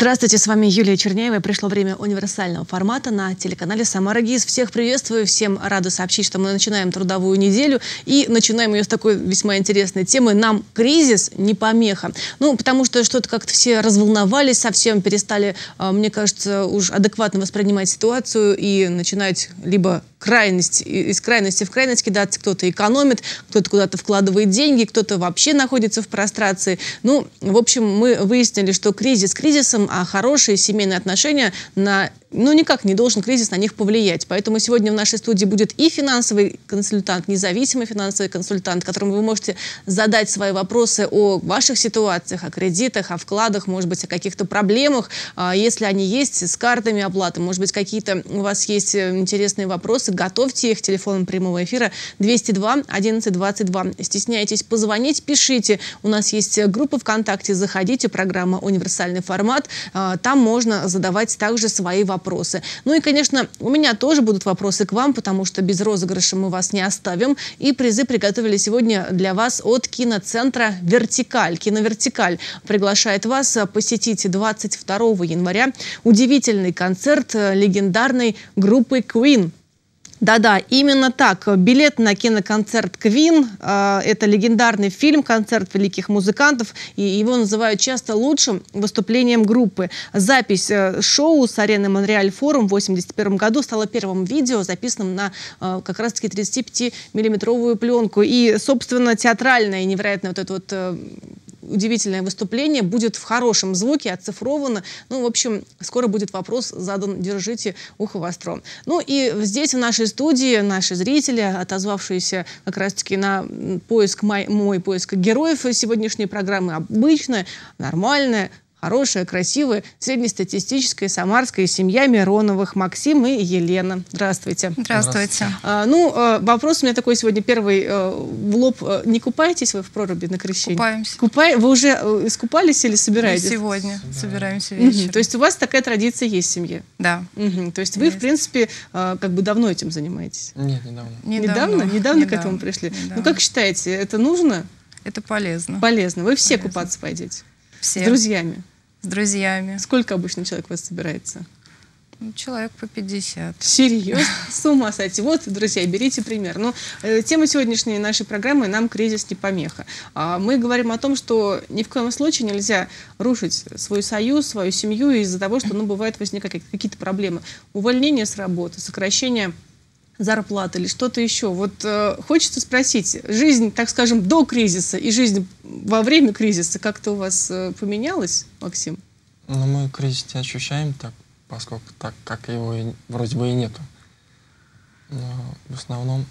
Здравствуйте, с вами Юлия Черняева. Пришло время универсального формата на телеканале «Самара ГИС». Всех приветствую, всем рада сообщить, что мы начинаем трудовую неделю и начинаем ее с такой весьма интересной темы. Нам кризис не помеха. Ну, потому что что-то как-то все разволновались, совсем перестали, а, мне кажется, уж адекватно воспринимать ситуацию и начинать либо крайность, из крайности в крайность кидаться. Кто-то экономит, кто-то куда-то вкладывает деньги, кто-то вообще находится в прострации. Ну, в общем, мы выяснили, что кризис кризисом, а хорошие семейные отношения на ну, никак не должен кризис на них повлиять. Поэтому сегодня в нашей студии будет и финансовый консультант, независимый финансовый консультант, которому вы можете задать свои вопросы о ваших ситуациях, о кредитах, о вкладах, может быть, о каких-то проблемах, а, если они есть, с картами оплаты. Может быть, какие-то у вас есть э, интересные вопросы, готовьте их телефоном прямого эфира 202 11 22. Стесняйтесь позвонить, пишите. У нас есть группа ВКонтакте, заходите, программа «Универсальный формат». А, там можно задавать также свои вопросы вопросы. Ну и, конечно, у меня тоже будут вопросы к вам, потому что без розыгрыша мы вас не оставим. И призы приготовили сегодня для вас от киноцентра «Вертикаль». Киновертикаль приглашает вас посетить 22 января удивительный концерт легендарной группы Queen. Да-да, именно так. Билет на киноконцерт «Квин» э, это легендарный фильм, концерт великих музыкантов, и его называют часто лучшим выступлением группы. Запись э, шоу с арены Монреаль Форум в 1981 году стала первым видео, записанным на э, как раз-таки 35-миллиметровую пленку. И, собственно, театральная невероятная вот эта вот э, удивительное выступление, будет в хорошем звуке, оцифровано. Ну, в общем, скоро будет вопрос задан, держите ухо востро. Ну и здесь, в нашей студии, наши зрители, отозвавшиеся как раз-таки на поиск, мой, мой поиск героев сегодняшней программы, обычная, нормальная, хорошая, красивая, среднестатистическая самарская семья Мироновых, Максим и Елена. Здравствуйте. Здравствуйте. А, ну, а, вопрос у меня такой сегодня первый а, в лоб. А, не купаетесь вы в проруби на крещение? Купаемся. Купай... Вы уже э, искупались или собираетесь? Мы сегодня да. собираемся вечером. Угу. То есть у вас такая традиция есть в семье? Да. Угу. То есть вы, есть. в принципе, как бы давно этим занимаетесь? Нет, недавно. Недавно? Недавно, недавно к этому пришли? Недавно. Ну, как считаете, это нужно? Это полезно. Полезно. Вы все полезно. купаться пойдете? Все. С друзьями? С друзьями. Сколько обычно человек у вас собирается? Ну, человек по 50. Серьезно? С ума сойти. Вот, друзья, берите пример. Но ну, э, тема сегодняшней нашей программы «Нам кризис не помеха». А мы говорим о том, что ни в коем случае нельзя рушить свой союз, свою семью из-за того, что, ну, бывает, возникают какие-то проблемы. Увольнение с работы, сокращение зарплаты или что-то еще. Вот э, хочется спросить, жизнь, так скажем, до кризиса и жизнь во время кризиса как-то у вас э, поменялась, Максим? Ну, мы кризис не ощущаем так, поскольку так, как его и, вроде бы и нету. Но в основном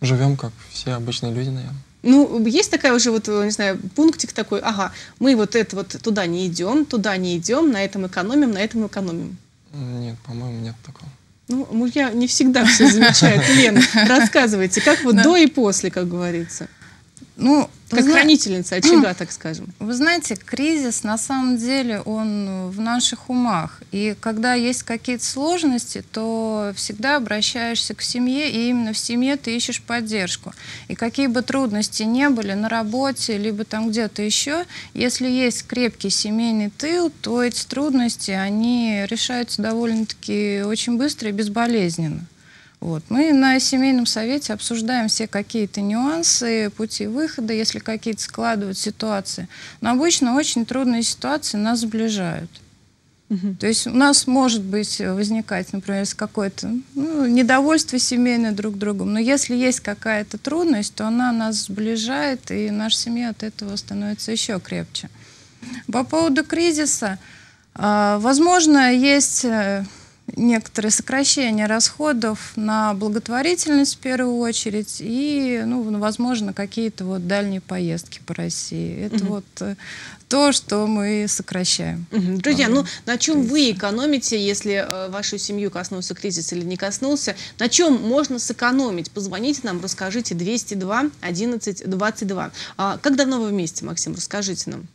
живем, как все обычные люди, наверное. Ну, есть такая уже вот, не знаю, пунктик такой, ага, мы вот это вот туда не идем, туда не идем, на этом экономим, на этом экономим. Нет, по-моему, нет такого. Ну, мужья не всегда все замечают. Лена, рассказывайте, как вот до и после, как говорится. Ну, как зна... хранительница очага, так скажем. Вы знаете, кризис на самом деле он в наших умах. И когда есть какие-то сложности, то всегда обращаешься к семье, и именно в семье ты ищешь поддержку. И какие бы трудности не были на работе, либо там где-то еще, если есть крепкий семейный тыл, то эти трудности, они решаются довольно-таки очень быстро и безболезненно. Вот. Мы на семейном совете обсуждаем все какие-то нюансы, пути выхода, если какие-то складывают ситуации. Но обычно очень трудные ситуации нас сближают. Угу. То есть у нас может быть возникать, например, какое-то ну, недовольство семейное друг другом, но если есть какая-то трудность, то она нас сближает, и наша семья от этого становится еще крепче. По поводу кризиса, а, возможно, есть э, некоторые сокращения расходов на благотворительность в первую очередь и, ну, возможно, какие-то вот дальние поездки по России. Это угу. вот э, то, что мы сокращаем. Угу. Друзья, ну на чем вы экономите, если э, вашу семью коснулся кризис или не коснулся? На чем можно сэкономить? Позвоните нам, расскажите 202 11 22. А, как давно вы вместе, Максим? Расскажите нам.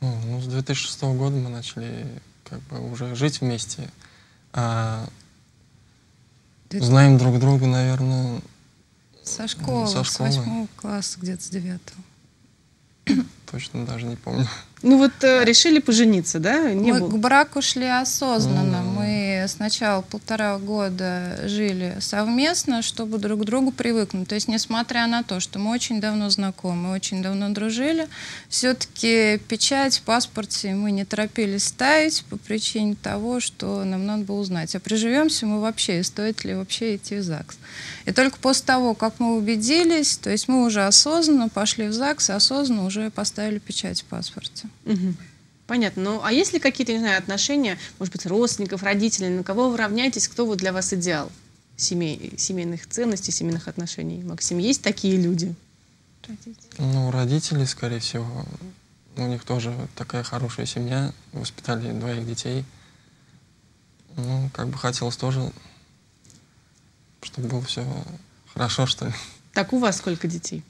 Ну, с 2006 года мы начали как бы уже жить вместе. А, знаем друг друга, наверное, со школы, со школы. с восьмого класса, где-то с девятого. То точно даже не помню. Ну вот э, решили пожениться, да? Не мы было- к браку шли осознанно. Мгм. Мы сначала полтора года жили совместно, чтобы друг к другу привыкнуть. То есть, несмотря на то, что мы очень давно знакомы, очень давно дружили, все-таки печать в мы не торопились ставить по причине того, что нам надо было узнать, а приживемся мы вообще, и стоит ли вообще идти в ЗАГС. И только после того, как мы убедились, то есть мы уже осознанно пошли в ЗАГС, осознанно уже поставили печать в паспорте. Мгм. Понятно. Ну, а есть ли какие-то, не знаю, отношения, может быть, родственников, родителей, на кого вы равняетесь, кто вот для вас идеал семей, семейных ценностей, семейных отношений? Максим, есть такие люди? Ну, родители, скорее всего, у них тоже такая хорошая семья, воспитали двоих детей. Ну, как бы хотелось тоже, чтобы было все хорошо, что ли. Так, у вас сколько детей?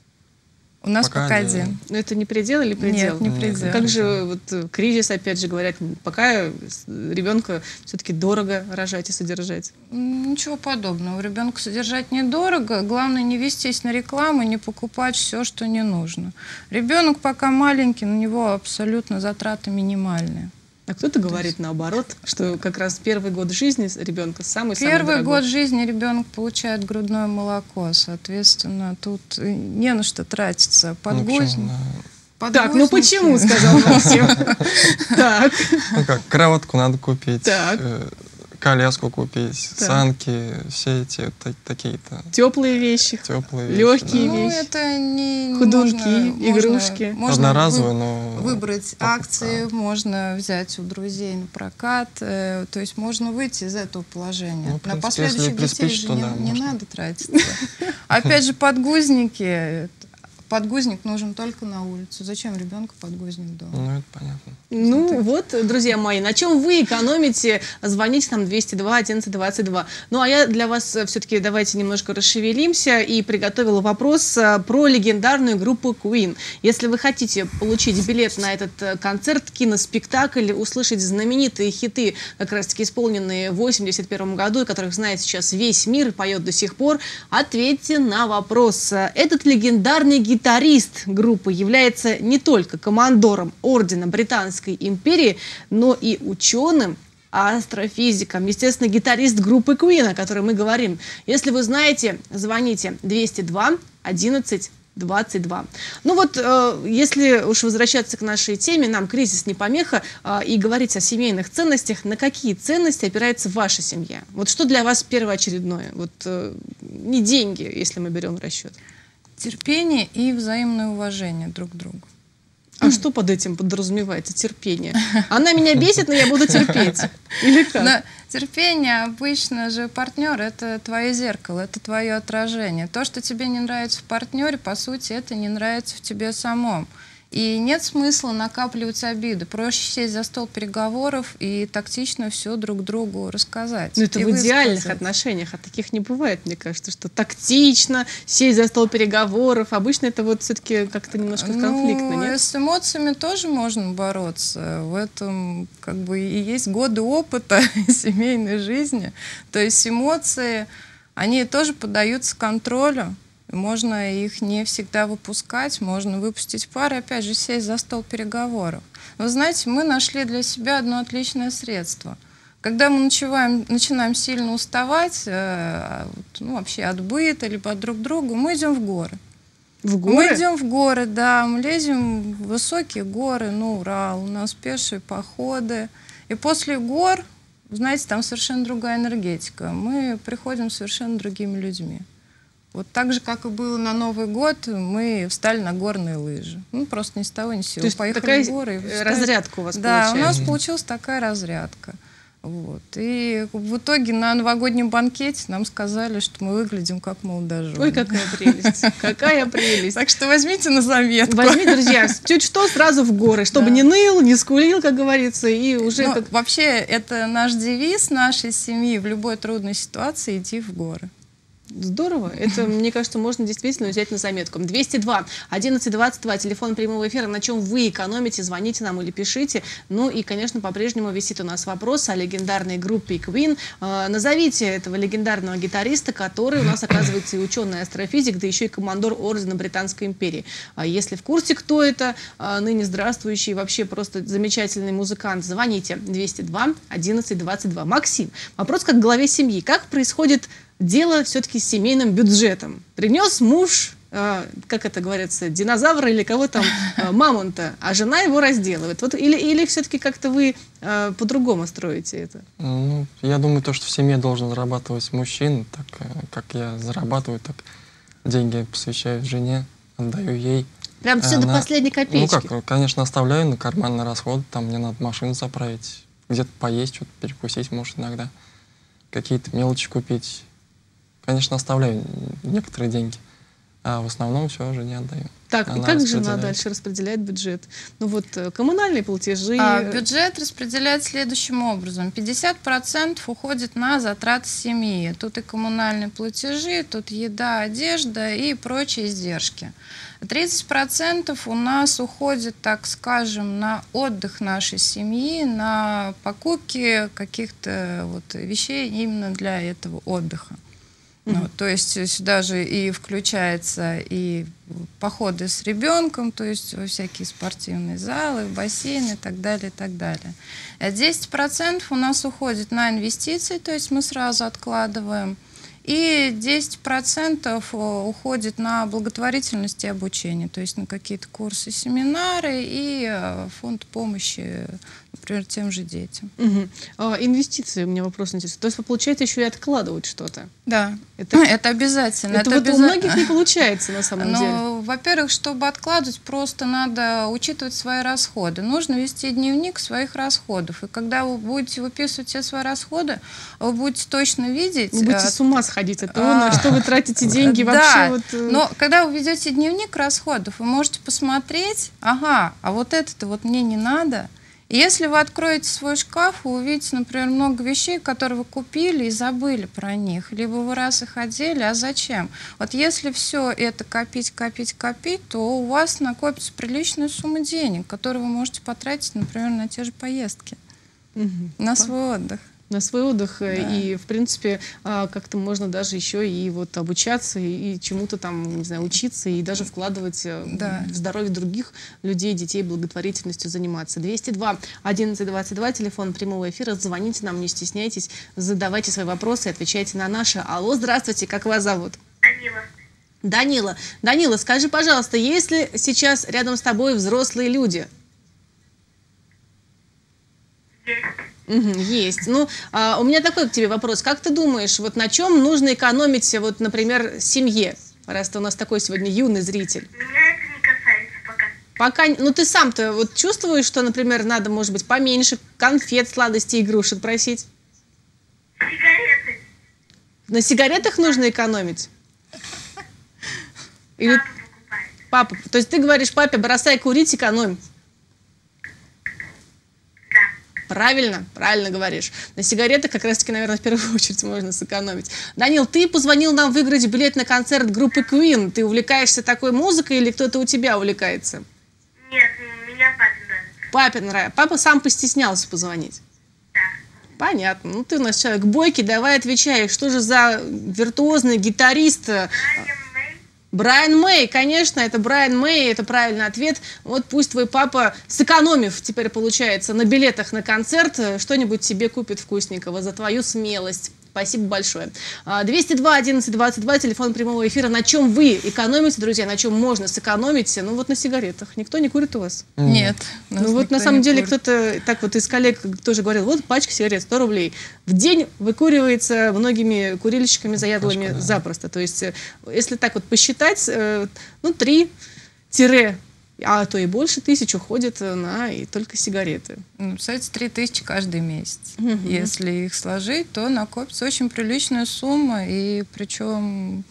У нас Пока пока, один. один. Ну, это не предел или предел? Нет, не предел. Как же вот э, кризис, опять же, говорят, пока ребенка все-таки дорого рожать и содержать. Ничего подобного. Ребенка содержать недорого. Главное не вестись на рекламу, не покупать все, что не нужно. Ребенок пока маленький, на него абсолютно затраты минимальные. А кто-то говорит наоборот, что как раз первый год жизни ребенка самый самый Первый дорогой. год жизни ребенок получает грудное молоко, соответственно, тут э, не на что тратиться. Ну, Подгузник. да. Так, ну почему, сказал Максим. Так, Ну как, кроватку надо купить, Так. Коляску купить, Так. санки, все эти та- такие-то теплые вещи. теплые вещи. Лёгкие да. Ну, вещи. это не Худунки, можно- игрушки. Можно, Одноразовые, вы- но... выбрать покупка. акции, можно взять у друзей на прокат, э, то есть можно выйти из этого положения. Ну, в на принципе, последующих детей же не, да, не можно. надо тратиться. Опять же, подгузники. Подгузник нужен только на улицу. Зачем ребенку подгузник дома? Ну, это понятно. Ну вот, друзья мои, на чем вы экономите? Звоните нам 202 11 22. Ну а я для вас все-таки давайте немножко расшевелимся и приготовила вопрос э, про легендарную группу Queen. Если вы хотите получить билет на этот э, концерт, киноспектакль, услышать знаменитые хиты, как раз-таки исполненные в 81 году, и которых знает сейчас весь мир, поет до сих пор, ответьте на вопрос. Этот легендарный гитарист группы является не только командором Ордена Британской империи, но и ученым, астрофизиком, естественно, гитарист группы Queen, о которой мы говорим. Если вы знаете, звоните 202 11 22. Ну вот, э, если уж возвращаться к нашей теме, нам кризис не помеха, э, и говорить о семейных ценностях, на какие ценности опирается ваша семья? Вот что для вас первоочередное? Вот э, не деньги, если мы берем в расчет. Терпение и взаимное уважение друг к другу. А что под этим подразумевается терпение? Она меня бесит, но я буду терпеть. Или как? Но терпение обычно же партнер это твое зеркало, это твое отражение. То, что тебе не нравится в партнере, по сути, это не нравится в тебе самом. И нет смысла накапливать обиды. Проще сесть за стол переговоров и тактично все друг другу рассказать. Ну, это в идеальных высказать. отношениях, а таких не бывает, мне кажется, что тактично, сесть за стол переговоров. Обычно это вот все-таки как-то немножко конфликтно, ну, нет? С эмоциями тоже можно бороться. В этом как бы и есть годы опыта семейной жизни. То есть эмоции, они тоже поддаются контролю. Можно их не всегда выпускать, можно выпустить пар и опять же сесть за стол переговоров. Вы знаете, мы нашли для себя одно отличное средство. Когда мы начинаем, начинаем сильно уставать, э, вот, ну, вообще от быта, либо от друг друга, мы идем в горы. В Мы горы? идем в горы, да, мы лезем в высокие горы, ну, Урал, у нас пешие походы. И после гор, знаете, там совершенно другая энергетика. Мы приходим совершенно другими людьми. Вот так же, как и было на Новый год, мы встали на горные лыжи. Ну, просто ни с того, ни с сего. То есть Поехали такая в горы. встали. разрядка у вас Да, у нас получается. получилась такая разрядка. Вот. И в итоге на новогоднем банкете нам сказали, что мы выглядим как молодожены. Ой, какая прелесть, какая прелесть. Так что возьмите на заметку. Возьми, друзья, чуть что, сразу в горы, чтобы Да. не ныл, не скулил, как говорится, и уже Ну, как... Вообще, это наш девиз нашей семьи в любой трудной ситуации идти в горы. Здорово. Это, мне кажется, можно действительно взять на заметку. 202 1122, телефон прямого эфира, на чем вы экономите, звоните нам или пишите. Ну и, конечно, по-прежнему висит у нас вопрос о легендарной группе Queen. Э, назовите этого легендарного гитариста, который у нас, оказывается, и ученый астрофизик, да еще и командор Ордена Британской империи. А если в курсе, кто это, э, ныне здравствующий, вообще просто замечательный музыкант, звоните 202 1122. Максим, вопрос как главе семьи. Как происходит дело все-таки с семейным бюджетом. Принес муж, э, как это говорится, динозавра или кого там, э, мамонта, а жена его разделывает. Вот, или, или все-таки как-то вы э, по-другому строите это? Ну, я думаю, то, что в семье должен зарабатывать мужчина, так э, как я зарабатываю, так деньги посвящаю жене, отдаю ей. Прям все до Она- последней копеечки? Ну как, конечно, оставляю на карманный расход, там мне надо машину заправить, где-то поесть, что-то перекусить, может, иногда, какие-то мелочи купить. Конечно, оставляю некоторые деньги, а в основном все жене отдаю. Так, и Она как жена распределяет. дальше распределяет бюджет? Ну вот э, коммунальные платежи. А, бюджет распределяет следующим образом. 50% уходит на затраты семьи. Тут и коммунальные платежи, тут еда, одежда и прочие издержки. 30% у нас уходит, так скажем, на отдых нашей семьи, на покупки каких-то вот вещей именно для этого отдыха. Ну, то есть сюда же и включается и походы с ребенком, то есть всякие спортивные залы, бассейны и так далее, и так далее. А 10% у нас уходит на инвестиции, то есть мы сразу откладываем. И 10% уходит на благотворительность и обучение, то есть на какие-то курсы, семинары и э, фонд помощи, например, тем же детям. Мгм. А, инвестиции, у меня вопрос интересует. То есть вы, получается, еще и откладывать что-то? Да, Это- это, обязательно. Это, вот у обяза- многих не получается на самом деле. Ну, во-первых, чтобы откладывать, просто надо учитывать свои расходы. Нужно вести дневник своих расходов. И когда вы будете выписывать все свои расходы, вы будете точно видеть... Вы будете э, с ума сходить от того, на а, что вы тратите деньги вообще. Вот, э, но когда вы ведете дневник расходов, вы можете посмотреть, ага, а вот это-то вот мне не надо. И если вы откроете свой шкаф, вы увидите, например, много вещей, которые вы купили и забыли про них. Либо вы раз их одели, а зачем? Вот если все это копить, копить, копить, то у вас накопится приличная сумма денег, которые вы можете потратить, например, на те же поездки, мгм. на свой отдых. На свой отдых. э, Да. И, в принципе, а, как-то можно даже еще и вот обучаться, и, чему-то там, не знаю, учиться, и даже вкладывать э, Да. в здоровье других людей, детей, благотворительностью заниматься. 202 1122, телефон прямого эфира. Звоните нам, не стесняйтесь, задавайте свои вопросы, отвечайте на наши. Алло, здравствуйте, как вас зовут? Данила. Данила. Данила, скажи, пожалуйста, есть ли сейчас рядом с тобой взрослые люди? Есть. Ну, а, у меня такой к тебе вопрос. Как ты думаешь, вот на чем нужно экономить, вот, например, семье? Раз ты у нас такой сегодня юный зритель. Меня это не касается пока. Пока, ну ты сам-то вот чувствуешь, что, например, надо, может быть, поменьше конфет, сладостей, игрушек просить? Сигареты. На сигаретах нужно экономить? Или Папа покупает. папа? То есть ты говоришь папе, бросай курить, экономь. Да. Правильно, правильно говоришь. На сигаретах как раз-таки, наверное, в первую очередь можно сэкономить. Данил, ты позвонил нам выиграть билет на концерт группы Queen. Ты увлекаешься такой музыкой или кто-то у тебя увлекается? Нет, меня папе нравится. Папе нравится. Папа сам постеснялся позвонить. Да. Понятно. Ну, ты у нас человек бойкий, давай отвечай. Что же за виртуозный гитарист Брайан Мэй. Брайан Мэй, конечно, это Брайан Мэй, это правильный ответ. Вот пусть твой папа, сэкономив теперь, получается, на билетах на концерт, э, что-нибудь себе купит вкусненького за твою смелость. Спасибо большое. А, 202 11 22, телефон прямого эфира. На чем вы экономите, друзья, на чем можно сэкономить? Ну вот на сигаретах. Никто не курит у вас? Нет. Ну вот на самом деле кто-то так вот из коллег тоже говорил, вот пачка сигарет 100 рублей. В день выкуривается многими курильщиками заядлыми Пачка, да. запросто. То есть э, если так вот посчитать, э, ну 3 а то и больше тысяч уходит на и только сигареты. Ну, представляете, 3 тысячи каждый месяц. Мгм. Если их сложить, то накопится очень приличная сумма, и причем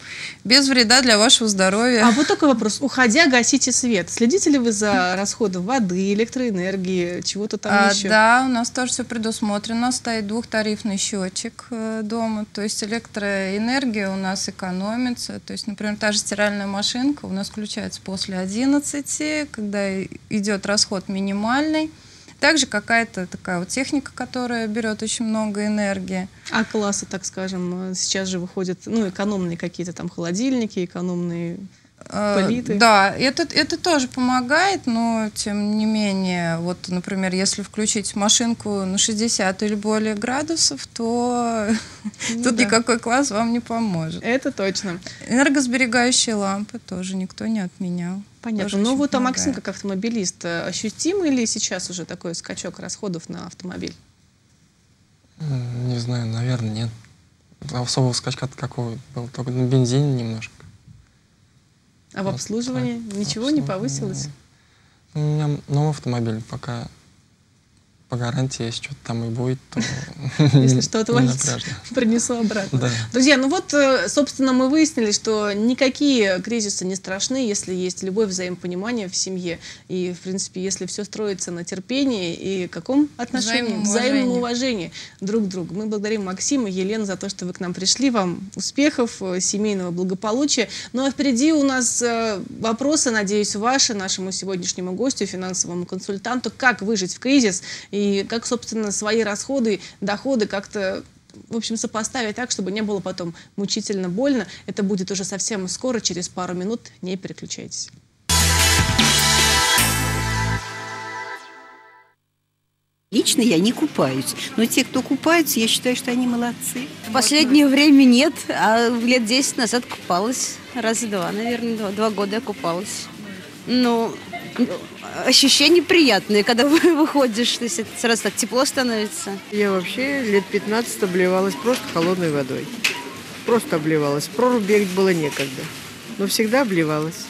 без вреда для вашего здоровья. А вот такой вопрос. Уходя, гасите свет. Следите ли вы за расходом воды, электроэнергии, чего-то там А, еще? да, у нас тоже все предусмотрено. У нас стоит двухтарифный счетчик э, дома. То есть электроэнергия у нас экономится. То есть, например, та же стиральная машинка у нас включается после 11, когда и- идет расход минимальный. Также какая-то такая вот техника, которая берет очень много энергии. А классы, так скажем, э, сейчас же выходят, ну, экономные какие-то там холодильники, экономные... Э, Плиты. Да, это, это тоже помогает, но тем не менее, вот, например, если включить машинку на 60 или более градусов, то Ну тут да. никакой класс вам не поможет. Это точно. Энергосберегающие лампы тоже никто не отменял. Понятно. Ну вот, а Максим, как автомобилист, э, ощутимый ли сейчас уже такой скачок расходов на автомобиль? Не знаю, наверное, нет. Особого скачка какого был, только на бензине немножко. А в Вот обслуживании так. ничего не повысилось? У меня новый автомобиль, пока по гарантии, если что-то там и будет, то Если что отвалится, принесу обратно. Да. Друзья, ну вот, э, собственно, мы выяснили, что никакие кризисы не страшны, если есть любовь, взаимопонимание в семье. И, в принципе, если все строится на терпении и каком отношении? Взаимном уважении друг к другу. Мы благодарим Максима и Елену за то, что вы к нам пришли. Вам успехов, э, семейного благополучия. Ну а впереди у нас э, вопросы, надеюсь, ваши нашему сегодняшнему гостю, финансовому консультанту. Как выжить в кризис и как, собственно, свои расходы, доходы как-то в общем, сопоставить так, чтобы не было потом мучительно больно. Это будет уже совсем скоро, через пару минут. Не переключайтесь. Лично я не купаюсь, но те, кто купаются, я считаю, что они молодцы. В последнее время нет, а лет 10 назад купалась. Раза два, наверное, два, два года я купалась. Ну, ощущения приятные, когда вы выходишь, то есть это сразу так тепло становится. Я вообще лет 15 обливалась просто холодной водой. Просто обливалась. Прорубь бегать было некогда. Но всегда обливалась.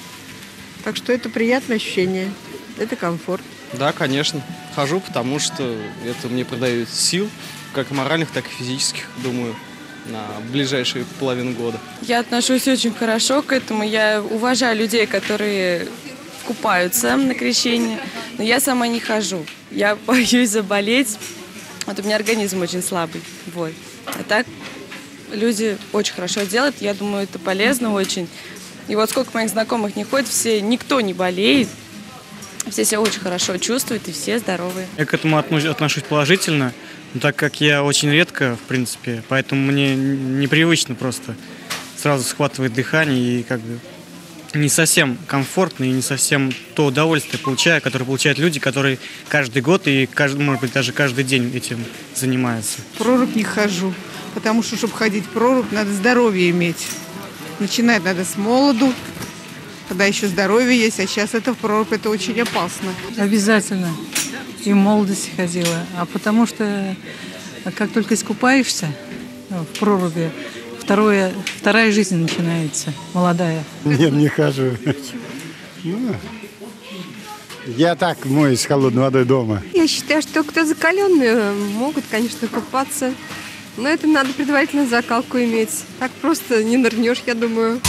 Так что это приятное ощущение. Это комфорт. Да, конечно. Хожу, потому что это мне придает сил, как моральных, так и физических, думаю, на ближайшие половину года. Я отношусь очень хорошо к этому. Я уважаю людей, которые купаются на крещении, но я сама не хожу. Я боюсь заболеть. Вот у меня организм очень слабый. Вот. А так люди очень хорошо делают. Я думаю, это полезно очень. И вот сколько моих знакомых не ходит, все, никто не болеет. Все себя очень хорошо чувствуют и все здоровые. Я к этому отнош- отношусь положительно, но так как я очень редко, в принципе, поэтому мне непривычно просто сразу схватывает дыхание и как бы не совсем комфортно и не совсем то удовольствие получаю, которое получают люди, которые каждый год и, каждый, может быть, даже каждый день этим занимаются. В прорубь не хожу, потому что, чтобы ходить в прорубь, надо здоровье иметь. Начинать надо с молоду, когда еще здоровье есть, а сейчас это в прорубь, это очень опасно. Обязательно. И в молодости ходила. А потому что как только искупаешься э, в проруби, второе, вторая жизнь начинается, молодая. Нет, не хожу. Ну, Я так моюсь с холодной водой дома. Я считаю, что кто закаленные могут, конечно, купаться. Но это надо предварительно закалку иметь. Так просто не нырнешь, я думаю.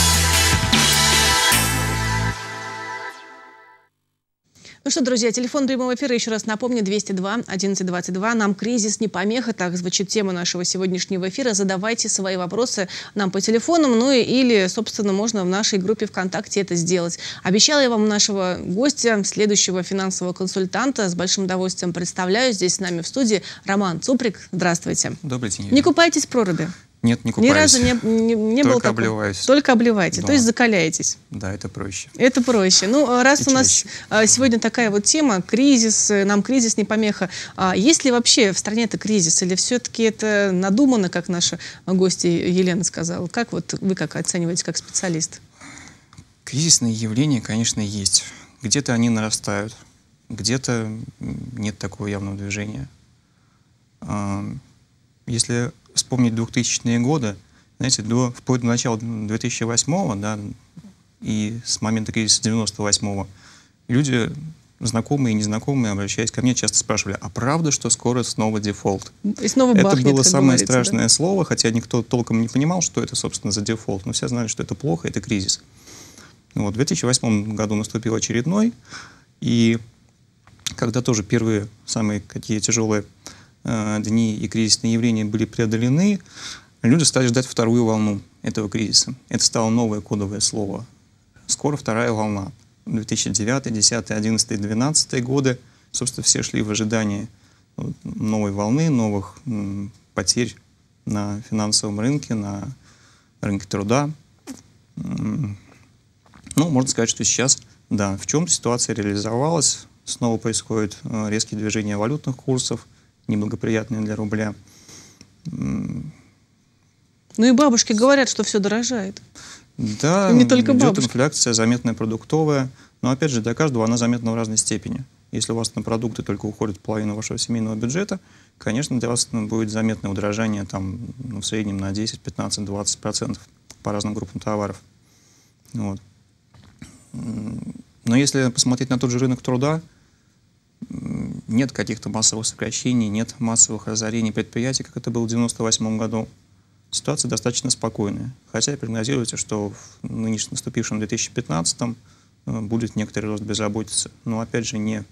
Ну что, друзья, телефон прямого эфира, еще раз напомню, 202 1122. Нам кризис не помеха, так звучит тема нашего сегодняшнего эфира. Задавайте свои вопросы нам по телефону, ну и, или, собственно, можно в нашей группе ВКонтакте это сделать. Обещала я вам нашего гостя, следующего финансового консультанта. С большим удовольствием представляю. Здесь с нами в студии Роман Цуприк. Здравствуйте. Добрый день. Не купайтесь в проруби? Нет, не Ни купаюсь. разу не, не, не было Только такого? обливаюсь. Только обливаете, то Да. есть закаляетесь. Да, это проще. Это проще. Ну, а раз И у нас а, сегодня такая вот тема, кризис, э, нам кризис не помеха. А есть ли вообще в стране-то кризис? Или все-таки это надумано, как наша гостья Елена сказала? Как вот вы как оцениваете как специалист? Кризисные явления, конечно, есть. Где-то они нарастают, где-то нет такого явного движения. Если вспомнить 2000-е годы, знаете, до, вплоть до начала 2008 да, и с момента кризиса 98-го, люди, знакомые и незнакомые, обращаясь ко мне, часто спрашивали, а правда, что скоро снова дефолт? И снова Это бахнет, было как самое страшное да? слово, хотя никто толком не понимал, что это, собственно, за дефолт. Но все знали, что это плохо, это кризис. Вот, в 2008 году наступил очередной, и когда тоже первые самые какие тяжелые э, дни и кризисные явления были преодолены, люди стали ждать вторую волну этого кризиса. Это стало новое кодовое слово. Скоро вторая волна. 2009, 2010, 2011, 2012 годы, собственно, все шли в ожидании вот, новой волны, новых потерь на финансовом рынке, на рынке труда. Ну, можно сказать, что сейчас, да, в чем ситуация реализовалась, снова происходит э, резкие движения валютных курсов, неблагоприятные для рубля. Ну и бабушки говорят, что все дорожает. Да, И не только идет бабушки. инфляция, заметная продуктовая, но опять же для каждого она заметна в разной степени. Если у вас на продукты только уходит половина вашего семейного бюджета, конечно, для вас будет заметное удорожание там, ну, в среднем на 10, 15, 20 процентов по разным группам товаров. Вот. Но если посмотреть на тот же рынок труда, нет каких-то массовых сокращений, нет массовых разорений предприятий, как это было в 1998 году. Ситуация достаточно спокойная. Хотя прогнозируется, что в нынешнем наступившем 2015 э, будет некоторый рост безработицы. Но опять же не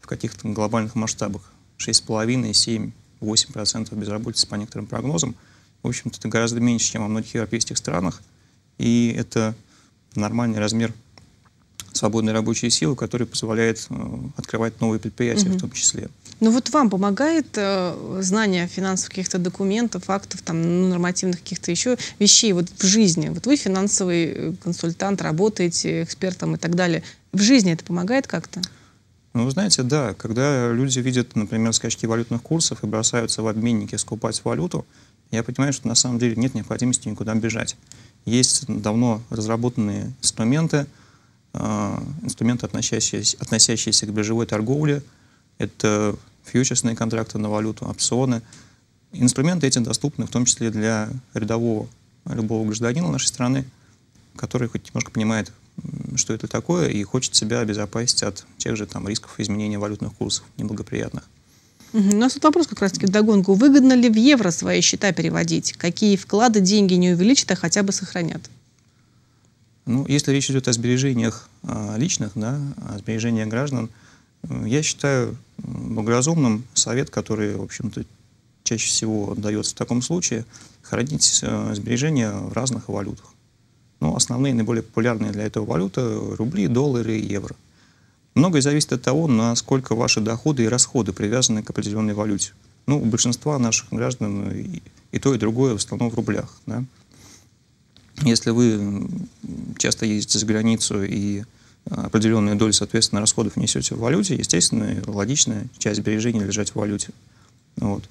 в каких-то глобальных масштабах. 6,5, 7, 8% безработицы по некоторым прогнозам. В общем-то, это гораздо меньше, чем во многих европейских странах. И это нормальный размер свободной рабочей силы, который позволяет э, открывать новые предприятия Мгм. в том числе. Ну вот вам помогает э, знание финансовых каких-то документов, фактов, там, ну, нормативных каких-то еще вещей вот в жизни? Вот вы финансовый э, консультант, работаете экспертом и так далее. В жизни это помогает как-то? Ну, знаете, да, когда люди видят, например, скачки валютных курсов и бросаются в обменники скупать валюту, я понимаю, что на самом деле нет необходимости никуда бежать. Есть давно разработанные инструменты, инструменты, относящиеся, относящиеся к биржевой торговле. Это фьючерсные контракты на валюту, опционы. Инструменты эти доступны в том числе для рядового любого гражданина нашей страны, который хоть немножко понимает, что это такое, и хочет себя обезопасить от тех же там, рисков изменения валютных курсов неблагоприятных. У нас тут вопрос как раз-таки догонку. Выгодно ли в евро свои счета переводить? Какие вклады деньги не увеличат, а хотя бы сохранят? Ну, если речь идет о сбережениях а, личных, да, о сбережениях граждан, э, я считаю благоразумным совет, который, в общем-то, чаще всего дается в таком случае, хранить э, сбережения в разных валютах. Ну, основные, наиболее популярные для этого валюты – рубли, доллары и евро. Многое зависит от того, насколько ваши доходы и расходы привязаны к определенной валюте. Ну, у большинства наших граждан и то, и другое в основном в рублях. Да? Если вы часто ездите за границу и а, определенную долю, соответственно, расходов несете в валюте, естественно, логичная часть сбережений лежать в валюте. Вот.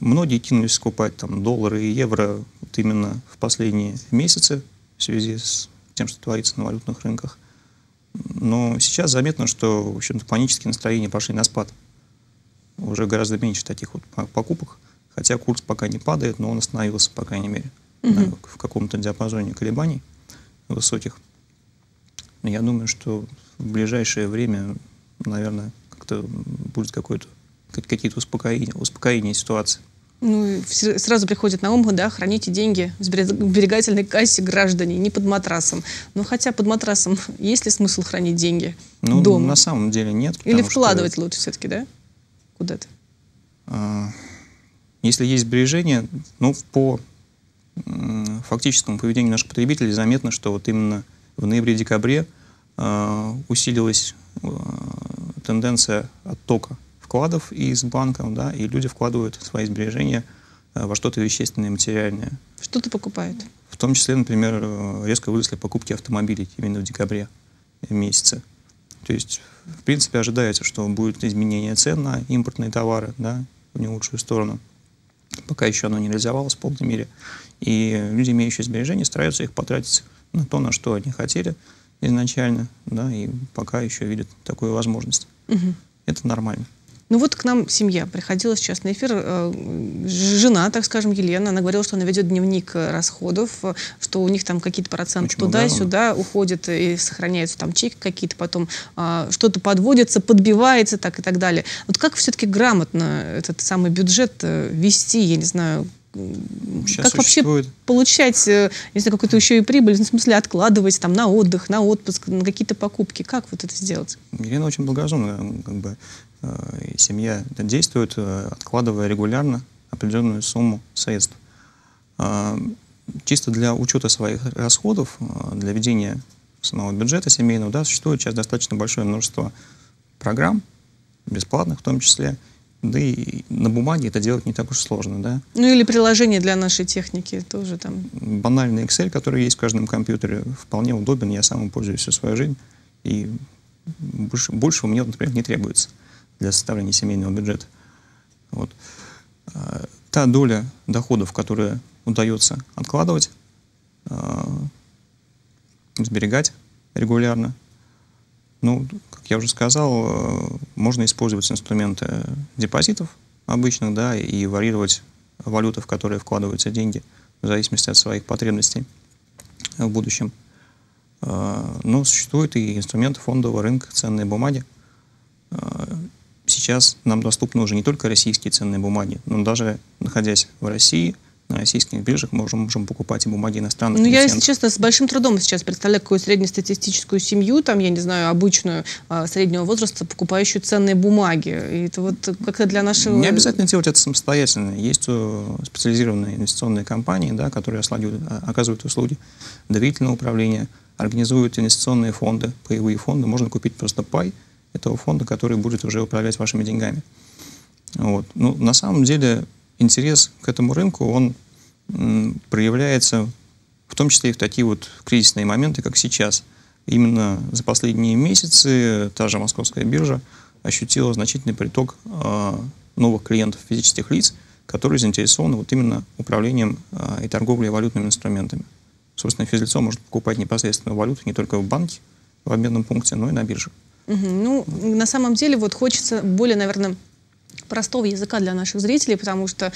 Многие кинулись скупать там, доллары и евро вот именно в последние месяцы в связи с тем, что творится на валютных рынках. Но сейчас заметно, что в общем-то, панические настроения пошли на спад. Уже гораздо меньше таких вот по- покупок, хотя курс пока не падает, но он остановился, по крайней мере, Мгм. да, в каком-то диапазоне колебаний высоких. Но Я думаю, что в ближайшее время, наверное, как-то будет какое-то как- какие-то успокоения, успокоения ситуации. Ну, сразу приходит на ум, да, храните деньги в сберег- сберегательной кассе граждане, не под матрасом. Ну, хотя под матрасом есть ли смысл хранить деньги Ну, дома? на самом деле нет. Или потому что, вкладывать лучше все-таки, да? Куда-то. а, Если есть сбережения, ну, по фактическому поведению наших потребителей заметно, что вот именно в ноябре-декабре а, усилилась а, тенденция оттока вкладов из банков, да, и люди вкладывают свои сбережения а, во что-то вещественное, материальное. Что ты покупают? В том числе, например, э, резко выросли покупки автомобилей именно в декабре месяце. То есть, в принципе, ожидается, что будет изменение цен на импортные товары да, в не лучшую сторону. Пока еще оно не реализовалось в полной мере. И люди, имеющие сбережения, стараются их потратить на то, на что они хотели изначально, да, и пока еще видят такую возможность. Мгм. Это нормально. Ну вот к нам семья приходила сейчас на эфир, э, жена, так скажем, Елена, она говорила, что она ведет дневник расходов, что у них там какие-то проценты Очень туда и благодарна. сюда уходят и сохраняются там чеки какие-то, потом а, что-то подводится, подбивается так и так далее. Вот как все-таки грамотно этот самый бюджет э, вести, я не знаю, Сейчас как вообще существует получать, э, не знаю, какую-то еще и прибыль, ну, в смысле откладывать там на отдых, на отпуск, на какие-то покупки, как вот это сделать? Елена очень благоразумная, как бы э, семья действует, э, откладывая регулярно определенную сумму средств. А, Чисто для учета своих расходов, э, для ведения самого бюджета семейного, да, существует сейчас достаточно большое множество программ, бесплатных в том числе, да и на бумаге это делать не так уж сложно, да. Ну или приложение для нашей техники тоже там. банальный Excel, который есть в каждом компьютере, вполне удобен. Я сам им пользуюсь всю свою жизнь. И больше, большего мне, например, не требуется для составления семейного бюджета. Вот. А, Та доля доходов, которая удается откладывать, а, сберегать регулярно, ну, я уже сказал, э, можно использовать инструменты депозитов обычных, да, и варьировать валюты, в которые вкладываются деньги, в зависимости от своих потребностей в будущем. Э, Но существуют и инструменты фондового рынка, ценные бумаги. Э, Сейчас нам доступны уже не только российские ценные бумаги, но даже находясь в России, на российских биржах мы уже можем покупать и бумаги иностранных Ну, я, если честно, с большим трудом сейчас представляю какую среднестатистическую семью, там, я не знаю, обычную, а, среднего возраста, покупающую ценные бумаги. И это вот как-то для нашего... Не обязательно делать это самостоятельно. Есть э, специализированные инвестиционные компании, да, которые а, оказывают услуги доверительного управления, организуют инвестиционные фонды, паевые фонды. Можно купить просто пай этого фонда, который будет уже управлять вашими деньгами. Вот. Ну, на самом деле интерес к этому рынку, он проявляется в том числе и в такие вот кризисные моменты, как сейчас. Именно за последние месяцы та же московская биржа ощутила значительный приток э, новых клиентов физических лиц, которые заинтересованы вот именно управлением э, и торговлей валютными инструментами. Собственно, физлицо может покупать непосредственно валюту не только в банке, в обменном пункте, но и на бирже. Ну, на самом деле, вот хочется более, наверное, простого языка для наших зрителей, потому что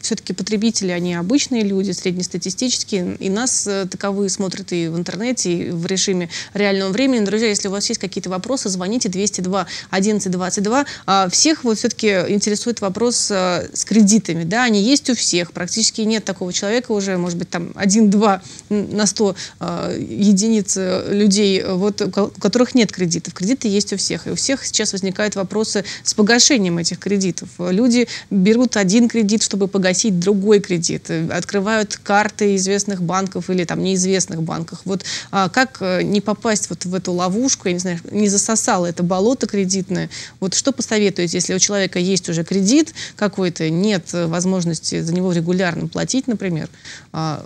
все-таки потребители, они обычные люди, среднестатистические, и нас э, таковые смотрят и в интернете, и в режиме реального времени. Друзья, если у вас есть какие-то вопросы, звоните 202 11 22. А всех вот все-таки интересует вопрос э, с кредитами, да, они есть у всех, практически нет такого человека уже, может быть, там один-два на 100 э, единиц э, людей, э, вот, у которых нет кредитов. Кредиты есть у всех, и у всех сейчас возникают вопросы с погашением этих кредитов. Люди берут один кредит, чтобы погасить другой кредит, открывают карты известных банков или там неизвестных банков. Вот а, как э, не попасть вот в эту ловушку, я не знаю, не засосало это болото кредитное. Вот что посоветуете, если у человека есть уже кредит какой-то, нет возможности за него регулярно платить, например, а,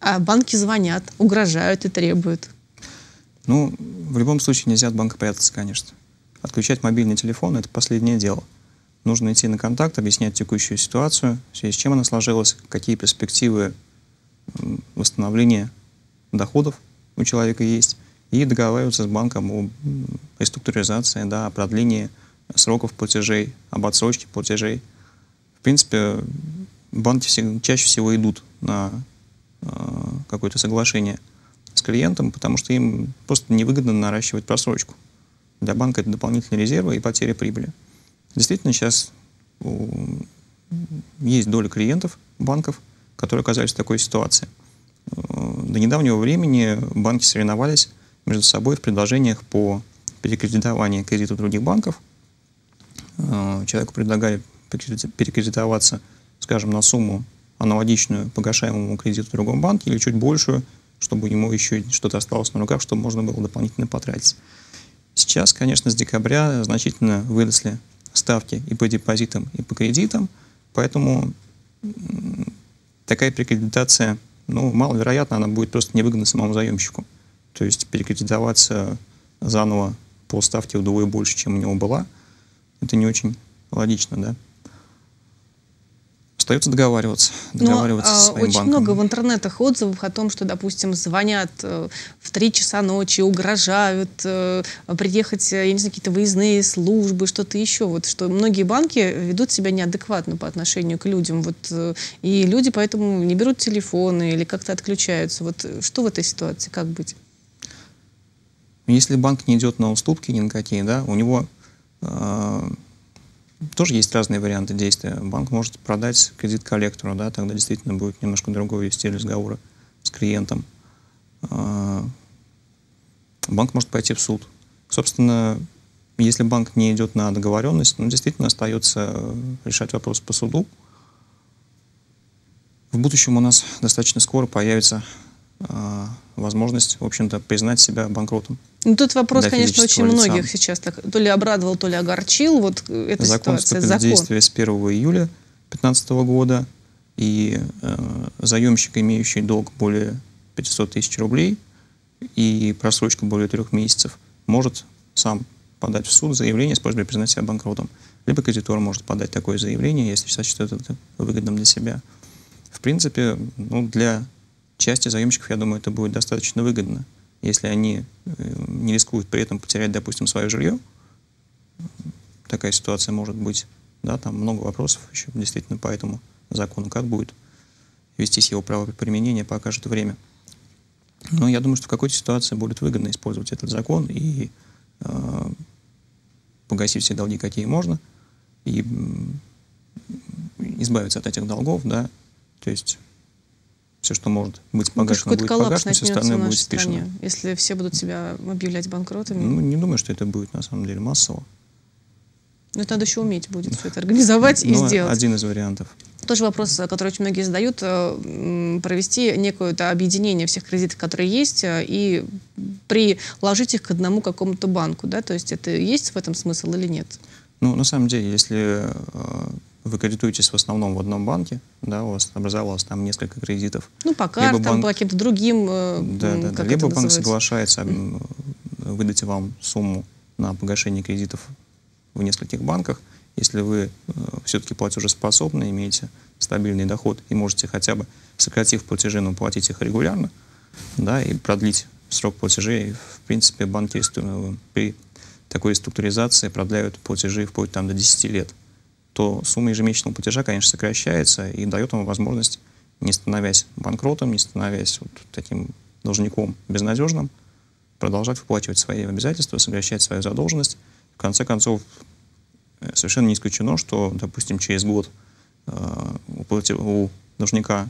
а банки звонят, угрожают и требуют. Ну, в любом случае нельзя от банка прятаться, конечно. Отключать мобильный телефон – это последнее дело. Нужно идти на контакт, объяснять текущую ситуацию, в связи с чем она сложилась, какие перспективы восстановления доходов у человека есть, и договариваться с банком о реструктуризации, да, о продлении сроков платежей, об отсрочке платежей. В принципе, банки чаще всего идут на э, какое-то соглашение с клиентом, потому что им просто невыгодно наращивать просрочку. Для банка это дополнительные резервы и потеря прибыли. Действительно, сейчас есть доля клиентов банков, которые оказались в такой ситуации. Э, До недавнего времени банки соревновались между собой в предложениях по перекредитованию кредитов других банков. Э, Человеку предлагали перекреди- перекредитоваться, скажем, на сумму аналогичную погашаемому кредиту в другом банке или чуть большую, чтобы ему еще что-то осталось на руках, чтобы можно было дополнительно потратить. Сейчас, конечно, с декабря значительно выросли ставки и по депозитам, и по кредитам, поэтому такая перекредитация, ну, маловероятно, она будет просто невыгодна самому заемщику. То есть перекредитоваться заново по ставке вдвое больше, чем у него была, это не очень логично, да. Остается договариваться, Но договариваться со а, своим очень банком. много в интернетах отзывов о том, что, допустим, звонят э, в 3 часа ночи, угрожают э, приехать, я не знаю, какие-то выездные службы, что-то еще. Вот, что многие банки ведут себя неадекватно по отношению к людям. Вот, э, и люди поэтому не берут телефоны или как-то отключаются. Вот что в этой ситуации, как быть? Если банк не идет на уступки ни на какие, да, у него э, тоже есть разные варианты действия. Банк может продать кредит коллектору, да, тогда действительно будет немножко другой стиль разговора с клиентом. Э, банк может пойти в суд. Собственно, если банк не идет на договоренность, ну, действительно остается решать вопрос по суду. В будущем у нас достаточно скоро появится э, возможность, в общем-то, признать себя банкротом. Ну, тут вопрос, для конечно, очень лица. многих сейчас так то ли обрадовал, то ли огорчил. Вот э, эта Закон ситуация. в Закон. действие с 1 июля 2015 года, и э, заемщик, имеющий долг более 500 тысяч рублей и просрочка более трех месяцев, может сам подать в суд заявление с просьбой признать себя банкротом. Либо кредитор может подать такое заявление, если сочтет это выгодным для себя. В принципе, ну, для части заемщиков, я думаю, это будет достаточно выгодно. Если они э, не рискуют при этом потерять, допустим, свое жилье, такая ситуация может быть. Да, там много вопросов еще действительно по этому закону. Как будет вестись его правоприменение, покажет время. Но я думаю, что в какой-то ситуации будет выгодно использовать этот закон и э, погасить все долги, какие можно, и избавиться от этих долгов, да, то есть все, что может быть Ну, погашено, какой-то будет погашено, все остальное будет стране, если все будут себя объявлять банкротами. Ну, не думаю, что это будет на самом деле массово. Но это надо еще уметь будет все это организовать и Но сделать. один из вариантов. Тоже вопрос, э, который очень многие задают, э, провести некое это объединение всех кредитов, которые есть, э, и приложить их к одному какому-то банку, да, то есть это есть в этом смысл или нет? Ну, на самом деле, если вы кредитуетесь в основном в одном банке, да, у вас образовалось там несколько кредитов. Ну, по либо картам, банк- по каким-то другим, э, Да, да, да. Либо банк называется? соглашается выдать вам сумму на погашение кредитов в нескольких банках, если вы все-таки платежеспособны, имеете стабильный доход и можете хотя бы, сократив платежи, но платить их регулярно, да, и продлить срок платежей. В принципе, банки э, при такой структуризации продляют платежи вплоть там, до 10 лет. То сумма ежемесячного платежа, конечно, сокращается и дает вам возможность, не становясь банкротом, не становясь вот таким должником безнадежным, продолжать выплачивать свои обязательства, сокращать свою задолженность. В конце концов, э, совершенно не исключено, что, допустим, через год э, у, должника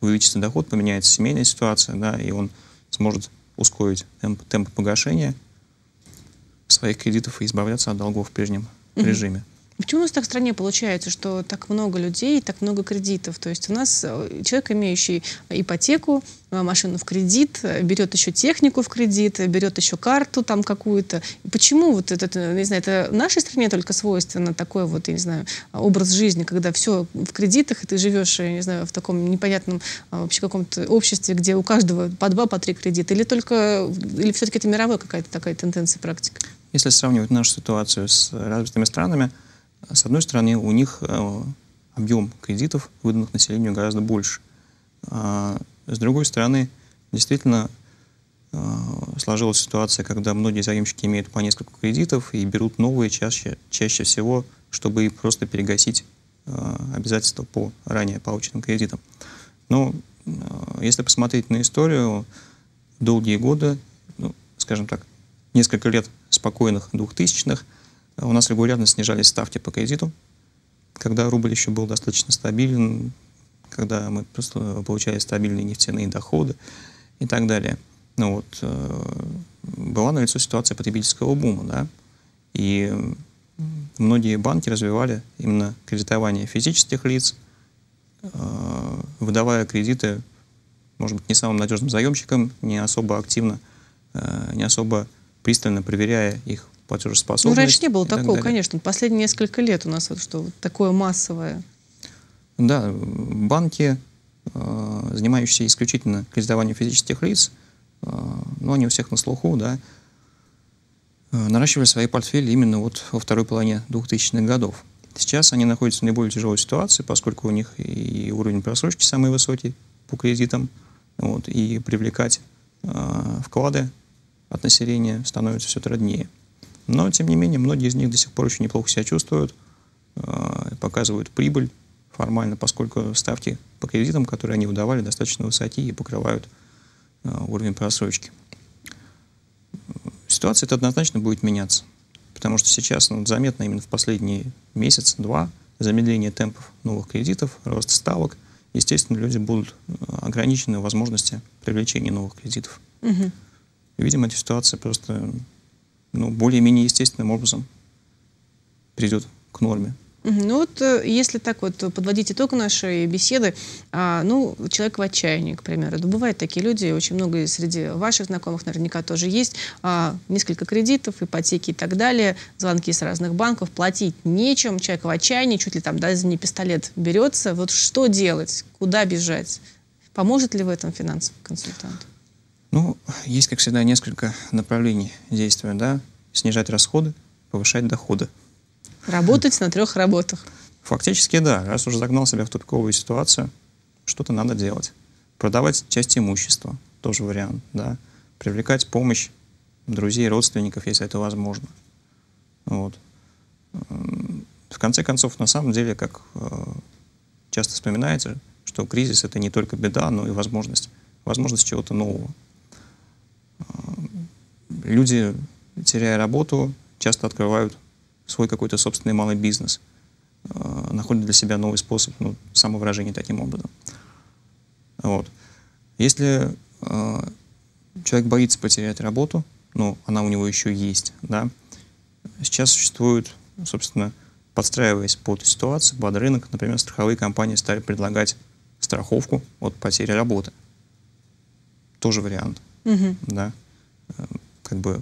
увеличится доход, поменяется семейная ситуация, да, и он сможет ускорить темп, темп погашения своих кредитов и избавляться от долгов в прежнем Мгм. режиме. Почему у нас так в стране получается, что так много людей, так много кредитов? То есть у нас э, человек, имеющий ипотеку, э, машину в кредит, э, берет еще технику в кредит, берет еще карту там какую-то. Почему вот это, не знаю, это в нашей стране только свойственно такой вот, я не знаю, образ жизни, когда все в кредитах, и ты живешь, я не знаю, в таком непонятном вообще каком-то обществе, где у каждого по два, по три кредита, или только, или все-таки это мировая какая-то такая тенденция, практика? Если сравнивать нашу ситуацию с развитыми странами, с одной стороны, у них э, объем кредитов, выданных населению, гораздо больше. А с другой стороны, действительно э, сложилась ситуация, когда многие заемщики имеют по несколько кредитов и берут новые чаще, чаще всего, чтобы просто перегасить э, обязательства по ранее полученным кредитам. Но если посмотреть на историю, долгие годы, ну, скажем так, несколько лет спокойных двухтысячных, у нас регулярно снижались ставки по кредиту, когда рубль еще был достаточно стабилен, когда мы просто получали стабильные нефтяные доходы и так далее. Ну вот, э, была налицо ситуация потребительского бума, да, и многие банки развивали именно кредитование физических лиц, э, выдавая кредиты, может быть, не самым надежным заемщикам, не особо активно, э, не особо пристально проверяя их платежеспособность. Ну, раньше не было так такого, далее. конечно. Последние несколько лет у нас вот что вот такое массовое. Да, банки, э, занимающиеся исключительно кредитованием физических лиц, э, ну, они у всех на слуху, да, э, наращивали свои портфели именно вот во второй половине 2000-х годов. Сейчас они находятся в наиболее тяжелой ситуации, поскольку у них и уровень просрочки самый высокий по кредитам, вот, и привлекать э, вклады от населения становится все труднее. Но, тем не менее, многие из них до сих пор очень неплохо себя чувствуют, э, показывают прибыль формально, поскольку ставки по кредитам, которые они выдавали, достаточно высоки и покрывают э, уровень просрочки. Ситуация это однозначно будет меняться, потому что сейчас ну, заметно именно в последний месяц-два замедление темпов новых кредитов, рост ставок. Естественно, люди будут э, ограничены в возможности привлечения новых кредитов. Мгм. Видимо, эта ситуация просто ну, более-менее естественным образом придет к норме. Ну вот, э, если так вот подводить итог нашей беседы, а, ну, человек в отчаянии, к примеру. Да, бывают такие люди, очень много среди ваших знакомых наверняка тоже есть. А, несколько кредитов, ипотеки и так далее, звонки с разных банков, платить нечем, человек в отчаянии, чуть ли там даже не пистолет берется. Вот что делать, куда бежать? Поможет ли в этом финансовый консультант? Ну, есть, как всегда, несколько направлений действия, да. Снижать расходы, повышать доходы. Работать на трех работах. Фактически, да. Раз уже загнал себя в тупиковую ситуацию, что-то надо делать. Продавать часть имущества, тоже вариант, да. Привлекать помощь друзей, родственников, если это возможно. Вот. В конце концов, на самом деле, как э, часто вспоминается, что кризис — это не только беда, но и возможность. Возможность чего-то нового. Люди, теряя работу, часто открывают свой какой-то собственный малый бизнес, э, находят для себя новый способ ну, самовыражения таким образом. Вот. Если э, человек боится потерять работу, но она у него еще есть, да, сейчас существует, собственно, подстраиваясь под ситуацию, под рынок, например, страховые компании стали предлагать страховку от потери работы. Тоже вариант, Мгм. да, Э, как бы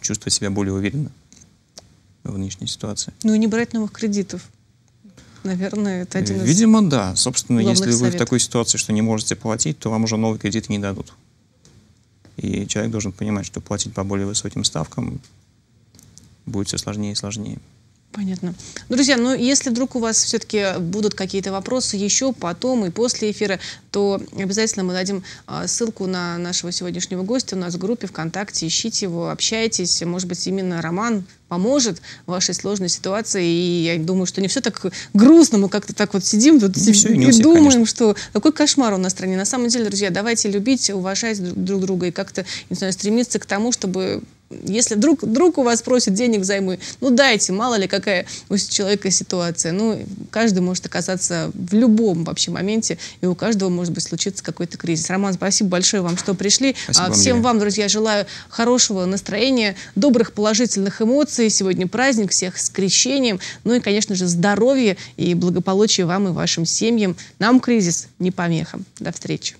чувствовать себя более уверенно в нынешней ситуации. Ну и не брать новых кредитов. Наверное, это один из... Видимо, да. Собственно, если вы в советов. такой ситуации, что не можете платить, то вам уже новый кредит не дадут. И человек должен понимать, что платить по более высоким ставкам будет все сложнее и сложнее. Понятно. Друзья, ну если вдруг у вас все-таки будут какие-то вопросы еще потом и после эфира, то обязательно мы дадим а, ссылку на нашего сегодняшнего гостя у нас в группе ВКонтакте. Ищите его, общайтесь. Может быть, именно Роман поможет в вашей сложной ситуации. И я думаю, что не все так грустно. Мы как-то так вот сидим тут Не всё и не и у всех, думаем, конечно. что какой кошмар у нас в стране. На самом деле, друзья, давайте любить, уважать друг- друг друга и как-то, не знаю, стремиться к тому, чтобы если вдруг друг у вас просит денег взаймы, ну дайте, мало ли какая у человека ситуация. Ну, каждый может оказаться в любом вообще моменте, и у каждого может быть случиться какой-то кризис. Роман, спасибо большое вам, что пришли. Спасибо А, Всем Юлия. вам, друзья, желаю хорошего настроения, добрых положительных эмоций. Сегодня праздник, всех с крещением. Ну и, конечно же, здоровья и благополучия вам и вашим семьям. Нам кризис не помеха. До встречи.